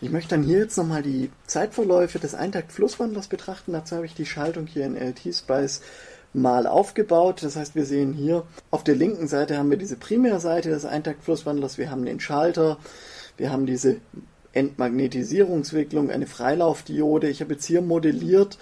Ich möchte dann hier jetzt nochmal die Zeitverläufe des Eintakt-Flusswandlers betrachten. Dazu habe ich die Schaltung hier in LT-Spice mal aufgebaut. Das heißt, wir sehen hier auf der linken Seite haben wir diese Primärseite des Eintakt-Flusswandlers. Wir haben den Schalter. Wir haben diese Entmagnetisierungswicklung, eine Freilaufdiode. Ich habe jetzt hier modelliert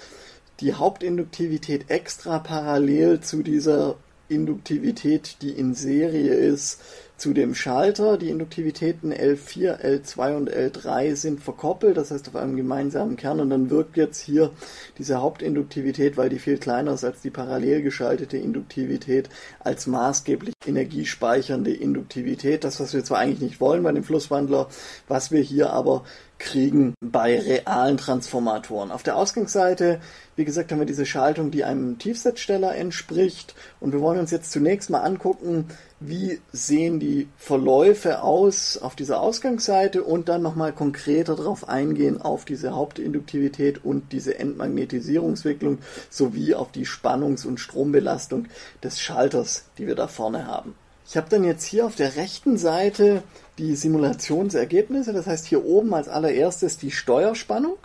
die Hauptinduktivität extra parallel zu dieser Induktivität, die in Serie ist, zu dem Schalter. Die Induktivitäten L4, L2 und L3 sind verkoppelt, das heißt auf einem gemeinsamen Kern und dann wirkt jetzt hier diese Hauptinduktivität, weil die viel kleiner ist als die parallel geschaltete Induktivität, als maßgeblich energiespeichernde Induktivität. Das, was wir zwar eigentlich nicht wollen bei dem Flusswandler, was wir hier aber kriegen bei realen Transformatoren. Auf der Ausgangsseite, wie gesagt, haben wir diese Schaltung, die einem Tiefsetzsteller entspricht. Und wir wollen uns jetzt zunächst mal angucken, wie sehen die Verläufe aus auf dieser Ausgangsseite und dann nochmal konkreter darauf eingehen auf diese Hauptinduktivität und diese Entmagnetisierungswicklung sowie auf die Spannungs- und Strombelastung des Schalters, die wir da vorne haben. Ich habe dann jetzt hier auf der rechten Seite die Simulationsergebnisse. Das heißt hier oben als allererstes die Steuerspannung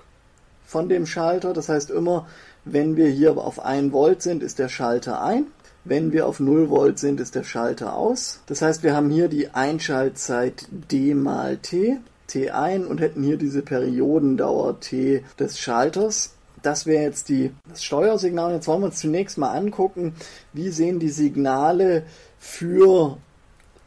von dem Schalter. Das heißt immer, wenn wir hier auf 1 Volt sind, ist der Schalter ein. Wenn wir auf 0 Volt sind, ist der Schalter aus. Das heißt, wir haben hier die Einschaltzeit d mal t, t ein und hätten hier diese Periodendauer t des Schalters. Das wäre jetzt die, das Steuersignal. Jetzt wollen wir uns zunächst mal angucken, wie sehen die Signale für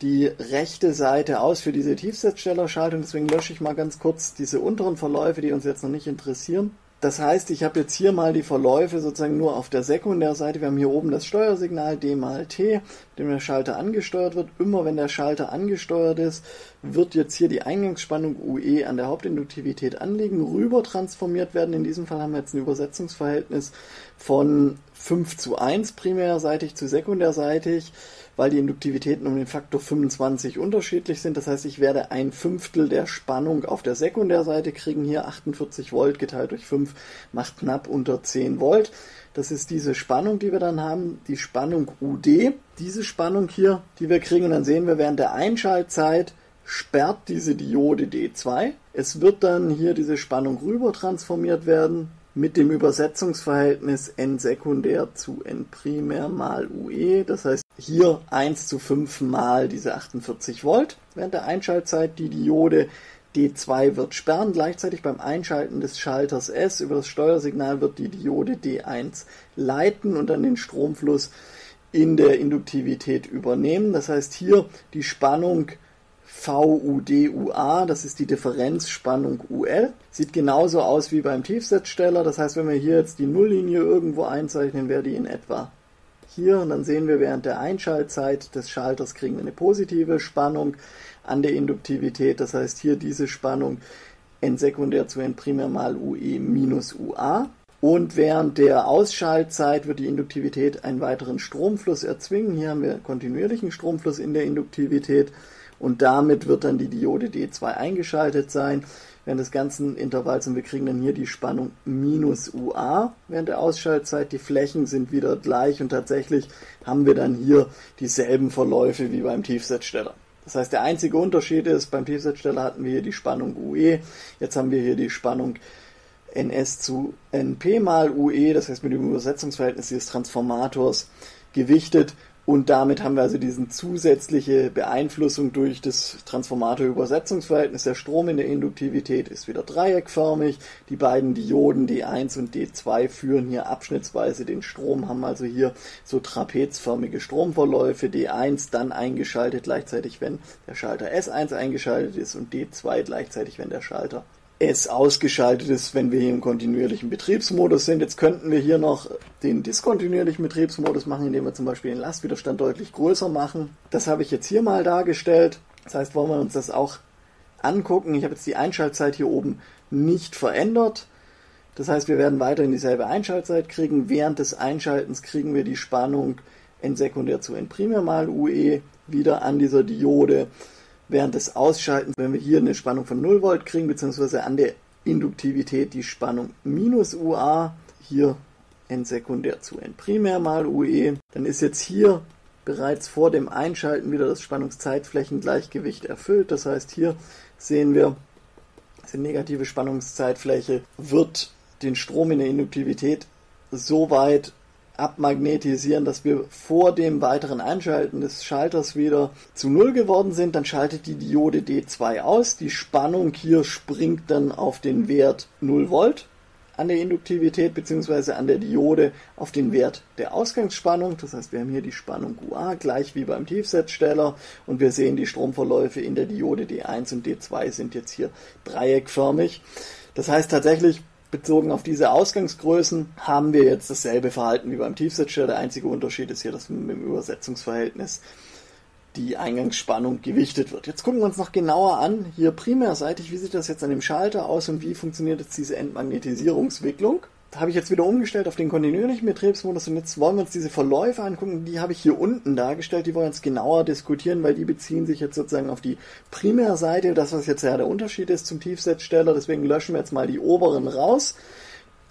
die rechte Seite aus für diese Tiefsetzstellerschaltung. Deswegen lösche ich mal ganz kurz diese unteren Verläufe, die uns jetzt noch nicht interessieren. Das heißt, ich habe jetzt hier mal die Verläufe sozusagen nur auf der Sekundärseite. Wir haben hier oben das Steuersignal D mal T, dem der Schalter angesteuert wird. Immer wenn der Schalter angesteuert ist, wird jetzt hier die Eingangsspannung UE an der Hauptinduktivität anliegen, rüber transformiert werden. In diesem Fall haben wir jetzt ein Übersetzungsverhältnis von 5 zu 1 primärseitig zu sekundärseitig weil die Induktivitäten um den Faktor 25 unterschiedlich sind. Das heißt, ich werde ein Fünftel der Spannung auf der Sekundärseite kriegen. Hier 48 Volt geteilt durch 5 macht knapp unter 10 Volt. Das ist diese Spannung, die wir dann haben, die Spannung UD. Diese Spannung hier, die wir kriegen, und dann sehen wir während der Einschaltzeit sperrt diese Diode D2. Es wird dann hier diese Spannung rüber transformiert werden mit dem Übersetzungsverhältnis n sekundär zu n primär mal UE. Das heißt hier 1 zu 5 mal diese 48 Volt während der Einschaltzeit. Die Diode D2 wird sperren. Gleichzeitig beim Einschalten des Schalters S über das Steuersignal wird die Diode D1 leiten und dann den Stromfluss in der Induktivität übernehmen. Das heißt hier die Spannung VUDUA, das ist die Differenzspannung UL. Sieht genauso aus wie beim Tiefsetzsteller. Das heißt, wenn wir hier jetzt die Nulllinie irgendwo einzeichnen, wäre die in etwa hier. Und dann sehen wir während der Einschaltzeit des Schalters kriegen wir eine positive Spannung an der Induktivität. Das heißt, hier diese Spannung N sekundär zu N primär mal UE minus UA. Und während der Ausschaltzeit wird die Induktivität einen weiteren Stromfluss erzwingen. Hier haben wir kontinuierlichen Stromfluss in der Induktivität und damit wird dann die Diode D2 eingeschaltet sein während des ganzen Intervalls und wir kriegen dann hier die Spannung minus UA während der Ausschaltzeit. Die Flächen sind wieder gleich und tatsächlich haben wir dann hier dieselben Verläufe wie beim Tiefsetzsteller. Das heißt, der einzige Unterschied ist, beim Tiefsetzsteller hatten wir hier die Spannung UE, jetzt haben wir hier die Spannung NS zu NP mal UE, das heißt mit dem Übersetzungsverhältnis dieses Transformators gewichtet und damit haben wir also diese zusätzliche Beeinflussung durch das Transformator-Übersetzungsverhältnis. Der Strom in der Induktivität ist wieder dreieckförmig. Die beiden Dioden D1 und D2 führen hier abschnittsweise den Strom, haben also hier so trapezförmige Stromverläufe. D1 dann eingeschaltet gleichzeitig, wenn der Schalter S1 eingeschaltet ist und D2 gleichzeitig, wenn der Schalter es ausgeschaltet ist, wenn wir hier im kontinuierlichen Betriebsmodus sind. Jetzt könnten wir hier noch den diskontinuierlichen Betriebsmodus machen, indem wir zum Beispiel den Lastwiderstand deutlich größer machen. Das habe ich jetzt hier mal dargestellt. Das heißt, wollen wir uns das auch angucken. Ich habe jetzt die Einschaltzeit hier oben nicht verändert. Das heißt, wir werden weiterhin dieselbe Einschaltzeit kriegen. Während des Einschaltens kriegen wir die Spannung N sekundär zu N primär mal UE wieder an dieser Diode während des Ausschaltens, wenn wir hier eine Spannung von 0 Volt kriegen, beziehungsweise an der Induktivität die Spannung minus UA, hier N sekundär zu N primär mal UE, dann ist jetzt hier bereits vor dem Einschalten wieder das Spannungszeitflächengleichgewicht erfüllt. Das heißt, hier sehen wir diese negative Spannungszeitfläche, wird den Strom in der Induktivität so weit abmagnetisieren, dass wir vor dem weiteren Einschalten des Schalters wieder zu Null geworden sind. Dann schaltet die Diode D2 aus. Die Spannung hier springt dann auf den Wert 0 Volt an der Induktivität bzw. an der Diode auf den Wert der Ausgangsspannung. Das heißt, wir haben hier die Spannung UA gleich wie beim Tiefsetzsteller und wir sehen die Stromverläufe in der Diode D1 und D2 sind jetzt hier dreieckförmig. Das heißt tatsächlich, bezogen auf diese Ausgangsgrößen haben wir jetzt dasselbe Verhalten wie beim Tiefsetzsteller. Der einzige Unterschied ist hier, dass mit dem Übersetzungsverhältnis die Eingangsspannung gewichtet wird. Jetzt gucken wir uns noch genauer an, hier primärseitig, wie sieht das jetzt an dem Schalter aus und wie funktioniert jetzt diese Entmagnetisierungswicklung. Habe ich jetzt wieder umgestellt auf den kontinuierlichen Betriebsmodus und jetzt wollen wir uns diese Verläufe angucken. Die habe ich hier unten dargestellt, die wollen wir jetzt genauer diskutieren, weil die beziehen sich jetzt sozusagen auf die Primärseite, das was jetzt ja der Unterschied ist zum Tiefsetzsteller, deswegen löschen wir jetzt mal die oberen raus.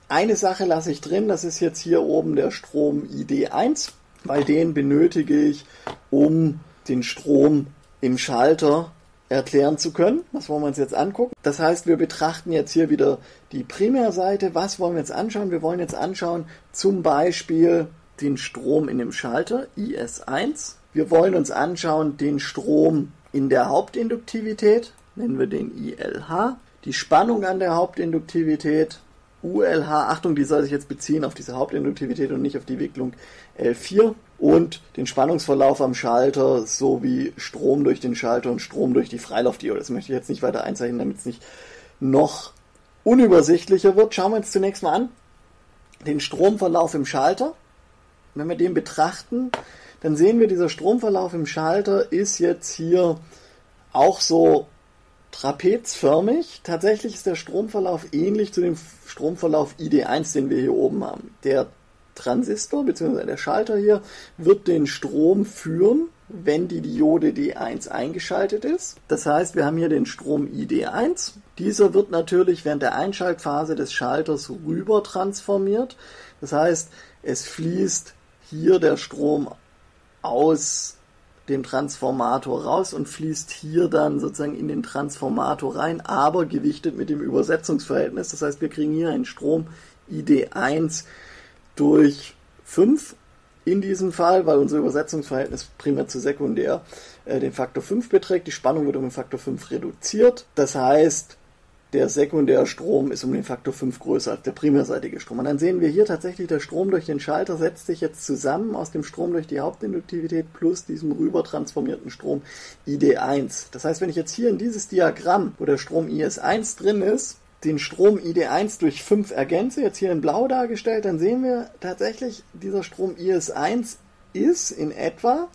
Eine Sache lasse ich drin, das ist jetzt hier oben der Strom ID1, weil den benötige ich, um den Strom im Schalter erklären zu können. Das wollen wir uns jetzt angucken. Das heißt, wir betrachten jetzt hier wieder die Primärseite. Was wollen wir jetzt anschauen? Wir wollen jetzt anschauen zum Beispiel den Strom in dem Schalter IS1. Wir wollen uns anschauen den Strom in der Hauptinduktivität, nennen wir den ILH. Die Spannung an der Hauptinduktivität ULH, Achtung, die soll sich jetzt beziehen auf diese Hauptinduktivität und nicht auf die Wicklung L4 und den Spannungsverlauf am Schalter sowie Strom durch den Schalter und Strom durch die Freilaufdiode. Das möchte ich jetzt nicht weiter einzeichnen, damit es nicht noch unübersichtlicher wird. Schauen wir uns zunächst mal an den Stromverlauf im Schalter. Wenn wir den betrachten, dann sehen wir, dieser Stromverlauf im Schalter ist jetzt hier auch so trapezförmig. Tatsächlich ist der Stromverlauf ähnlich zu dem Stromverlauf ID1, den wir hier oben haben. Der Transistor bzw. der Schalter hier wird den Strom führen, wenn die Diode D1 eingeschaltet ist. Das heißt, wir haben hier den Strom ID1. Dieser wird natürlich während der Einschaltphase des Schalters rüber transformiert. Das heißt, es fließt hier der Strom aus dem Transformator raus und fließt hier dann sozusagen in den Transformator rein, aber gewichtet mit dem Übersetzungsverhältnis. Das heißt, wir kriegen hier einen Strom ID1 durch 5 in diesem Fall, weil unser Übersetzungsverhältnis primär zu sekundär äh, den Faktor 5 beträgt. Die Spannung wird um den Faktor 5 reduziert. Das heißt, der Sekundärstrom ist um den Faktor 5 größer als der primärseitige Strom. Und dann sehen wir hier tatsächlich, der Strom durch den Schalter setzt sich jetzt zusammen aus dem Strom durch die Hauptinduktivität plus diesem rüber transformierten Strom ID1. Das heißt, wenn ich jetzt hier in dieses Diagramm, wo der Strom IS1 drin ist, den Strom ID1 durch 5 ergänze, jetzt hier in blau dargestellt, dann sehen wir tatsächlich, dieser Strom IS1 ist in etwa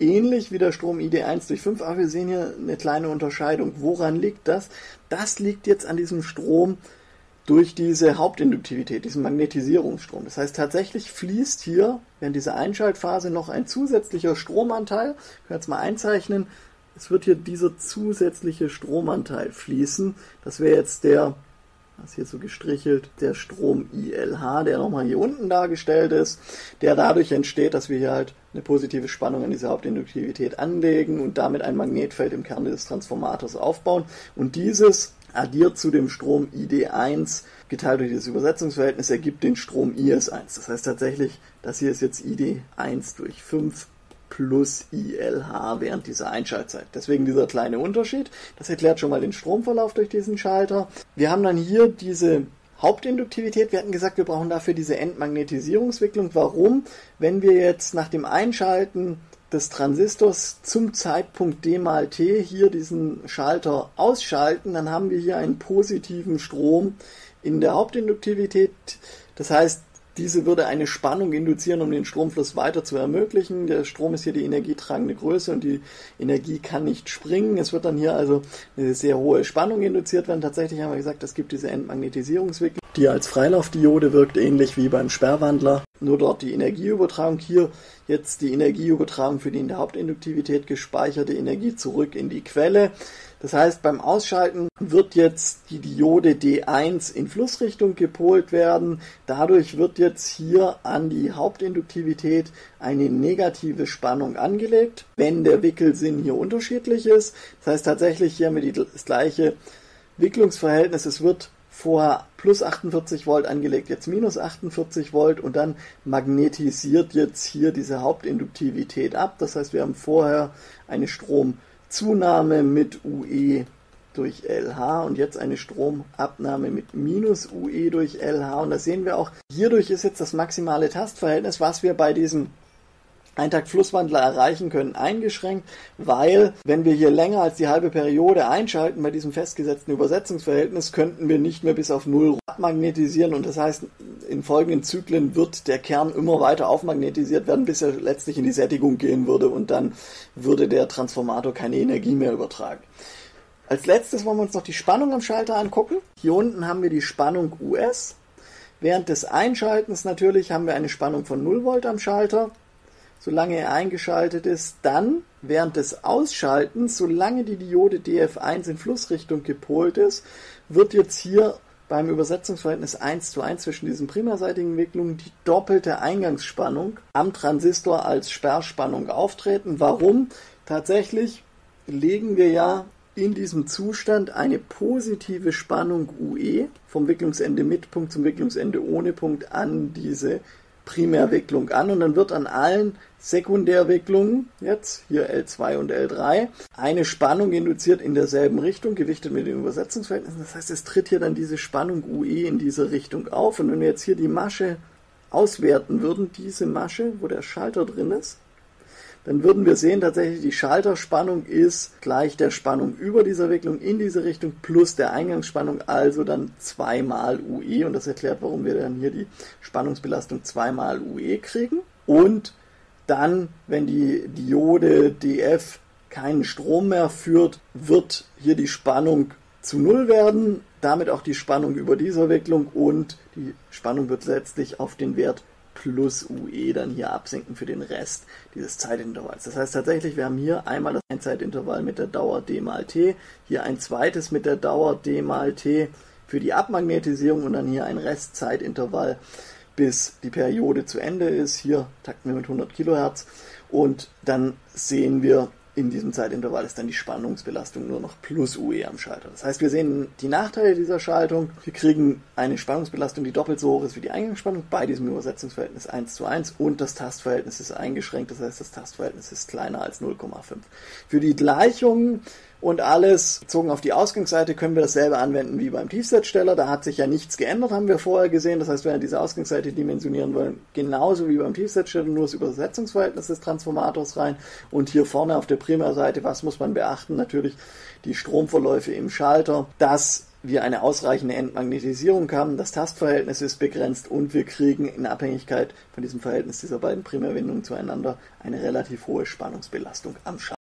ähnlich wie der Strom ID1 durch 5, aber wir sehen hier eine kleine Unterscheidung. Woran liegt das? Das liegt jetzt an diesem Strom durch diese Hauptinduktivität, diesen Magnetisierungsstrom. Das heißt, tatsächlich fließt hier während dieser Einschaltphase noch ein zusätzlicher Stromanteil. Ich kann jetzt mal einzeichnen, es wird hier dieser zusätzliche Stromanteil fließen. Das wäre jetzt der, was hier so gestrichelt, der Strom ILH, der nochmal hier unten dargestellt ist, der dadurch entsteht, dass wir hier halt eine positive Spannung an diese Hauptinduktivität anlegen und damit ein Magnetfeld im Kern des Transformators aufbauen. Und dieses addiert zu dem Strom ID1 geteilt durch das Übersetzungsverhältnis ergibt den Strom IS1. Das heißt tatsächlich, das hier ist jetzt ID1 durch 5 plus ILH während dieser Einschaltzeit. Deswegen dieser kleine Unterschied. Das erklärt schon mal den Stromverlauf durch diesen Schalter. Wir haben dann hier diese Hauptinduktivität. Wir hatten gesagt, wir brauchen dafür diese Entmagnetisierungswicklung. Warum? Wenn wir jetzt nach dem Einschalten des Transistors zum Zeitpunkt d mal t hier diesen Schalter ausschalten, dann haben wir hier einen positiven Strom in der Hauptinduktivität. Das heißt, diese würde eine Spannung induzieren, um den Stromfluss weiter zu ermöglichen. Der Strom ist hier die energietragende Größe und die Energie kann nicht springen. Es wird dann hier also eine sehr hohe Spannung induziert werden. Tatsächlich haben wir gesagt, es gibt diese Entmagnetisierungswicklung, die als Freilaufdiode wirkt, ähnlich wie beim Sperrwandler. Nur dort die Energieübertragung. Hier jetzt die Energieübertragung für die in der Hauptinduktivität gespeicherte Energie zurück in die Quelle. Das heißt, beim Ausschalten wird jetzt die Diode D1 in Flussrichtung gepolt werden. Dadurch wird jetzt hier an die Hauptinduktivität eine negative Spannung angelegt, wenn der Wickelsinn hier unterschiedlich ist. Das heißt tatsächlich hier haben wir das gleiche Wicklungsverhältnis, es wird vorher plus 48 Volt angelegt, jetzt minus 48 Volt und dann magnetisiert jetzt hier diese Hauptinduktivität ab. Das heißt, wir haben vorher eine Stromzunahme mit UE durch LH und jetzt eine Stromabnahme mit minus UE durch LH. Und da sehen wir auch, hierdurch ist jetzt das maximale Tastverhältnis, was wir bei diesem Eintakt-Flusswandler erreichen können, eingeschränkt, weil wenn wir hier länger als die halbe Periode einschalten bei diesem festgesetzten Übersetzungsverhältnis, könnten wir nicht mehr bis auf Null abmagnetisieren und das heißt, in folgenden Zyklen wird der Kern immer weiter aufmagnetisiert werden, bis er letztlich in die Sättigung gehen würde und dann würde der Transformator keine Energie mehr übertragen. Als letztes wollen wir uns noch die Spannung am Schalter angucken. Hier unten haben wir die Spannung US. Während des Einschaltens natürlich haben wir eine Spannung von 0 Volt am Schalter, solange er eingeschaltet ist. Dann während des Ausschaltens, solange die Diode DF1 in Flussrichtung gepolt ist, wird jetzt hier beim Übersetzungsverhältnis 1 zu 1 zwischen diesen primärseitigen Wicklungen die doppelte Eingangsspannung am Transistor als Sperrspannung auftreten. Warum? Tatsächlich legen wir ja in diesem Zustand eine positive Spannung UE vom Wicklungsende mit Punkt zum Wicklungsende ohne Punkt an diese Primärwicklung an und dann wird an allen Sekundärwicklungen, jetzt hier L2 und L3, eine Spannung induziert in derselben Richtung, gewichtet mit den Übersetzungsverhältnissen. Das heißt, es tritt hier dann diese Spannung UE in diese Richtung auf und wenn wir jetzt hier die Masche auswerten würden, diese Masche, wo der Schalter drin ist, dann würden wir sehen, tatsächlich die Schalterspannung ist gleich der Spannung über dieser Wicklung in diese Richtung plus der Eingangsspannung, also dann zweimal UE. Und das erklärt, warum wir dann hier die Spannungsbelastung zweimal UE kriegen. Und dann, wenn die Diode DF keinen Strom mehr führt, wird hier die Spannung zu Null werden, damit auch die Spannung über dieser Wicklung und die Spannung wird letztlich auf den Wert plus UE dann hier absinken für den Rest dieses Zeitintervalls. Das heißt tatsächlich, wir haben hier einmal das Zeitintervall mit der Dauer d mal t, hier ein zweites mit der Dauer d mal t für die Abmagnetisierung und dann hier ein Restzeitintervall bis die Periode zu Ende ist. Hier takten wir mit 100 Kilohertz und dann sehen wir in diesem Zeitintervall ist dann die Spannungsbelastung nur noch plus UE am Schalter. Das heißt, wir sehen die Nachteile dieser Schaltung. Wir kriegen eine Spannungsbelastung, die doppelt so hoch ist wie die Eingangsspannung bei diesem Übersetzungsverhältnis 1 zu 1 und das Tastverhältnis ist eingeschränkt. Das heißt, das Tastverhältnis ist kleiner als 0,5. Für die Gleichungen und alles bezogen auf die Ausgangsseite können wir dasselbe anwenden wie beim Tiefsetzsteller. Da hat sich ja nichts geändert, haben wir vorher gesehen. Das heißt, wenn wir diese Ausgangsseite dimensionieren wollen, genauso wie beim Tiefsetzsteller, nur das Übersetzungsverhältnis des Transformators rein. Und hier vorne auf der Primärseite, was muss man beachten? Natürlich die Stromverläufe im Schalter, dass wir eine ausreichende Entmagnetisierung haben, das Tastverhältnis ist begrenzt und wir kriegen in Abhängigkeit von diesem Verhältnis dieser beiden Primärwindungen zueinander eine relativ hohe Spannungsbelastung am Schalter.